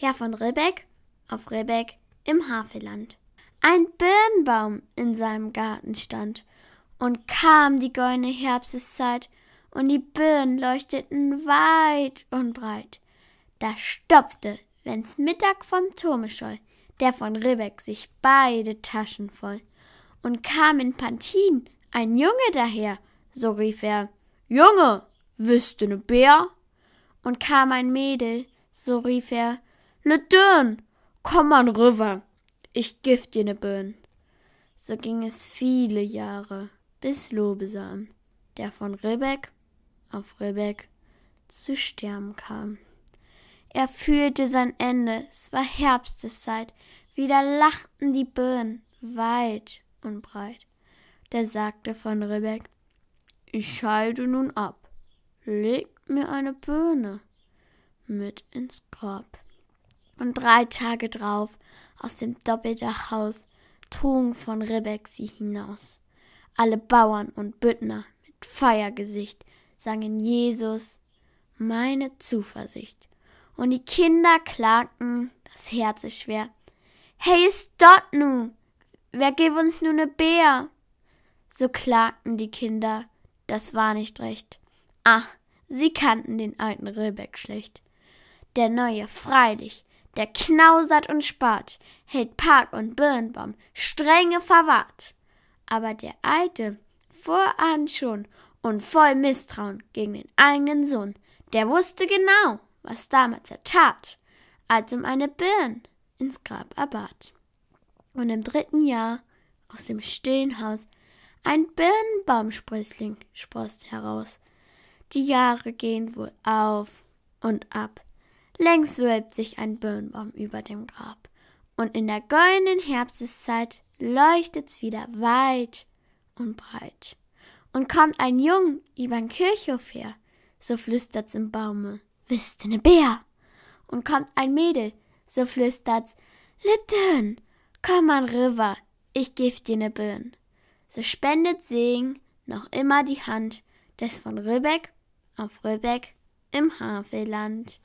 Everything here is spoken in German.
Herr von Ribbeck auf Ribbeck im Havelland. Ein Birnbaum in seinem Garten stand, und kam die goldene Herbsteszeit, und die Birnen leuchteten weit und breit. Da stopfte, wenn's Mittag vom Turme scholl, der von Ribbeck sich beide Taschen voll, und kam in Pantin ein Junge daher, so rief er, Junge, wüsste ne Bär? Und kam ein Mädel, so rief er, Le Dürn, komm an rüber, ich gift dir ne Bön. So ging es viele Jahre, bis Lobesam, der von Ribbeck auf Ribbeck zu sterben kam. Er fühlte sein Ende, es war Herbsteszeit, wieder lachten die Birnen weit und breit. Da sagte von Ribbeck, ich scheide nun ab, legt mir eine Birne mit ins Grab. Und drei Tage drauf aus dem Doppeldachhaus trugen von Ribbeck sie hinaus. Alle Bauern und Büttner mit Feiergesicht sangen Jesus, meine Zuversicht. Und die Kinder klagten, das Herz ist schwer. Hey, ist dort nu? Wer gib uns nu ne Bär? So klagten die Kinder, das war nicht recht. Ah, sie kannten den alten Ribbeck schlecht. Der neue, freilich, der knausert und spart, hält Park und Birnbaum strenge verwahrt. Aber der alte, voran schon und voll Misstrauen gegen den eigenen Sohn, der wusste genau, was damals er tat, als um eine Birn ins Grab erbat. Und im dritten Jahr aus dem stillen Haus ein Birnbaumsprössling sproßt heraus. Die Jahre gehen wohl auf und ab. Längst wölbt sich ein Birnbaum über dem Grab. Und in der goldenen Herbsteszeit leuchtet's wieder weit und breit. Und kommt ein Jung übern Kirchhof her, so flüstert's im Baume, wisst ne Bär. Und kommt ein Mädel, so flüstert's, Litten, komm an River, ich gift dir ne Birn so spendet Segen noch immer die Hand des von Ribbeck auf Ribbeck im Havelland.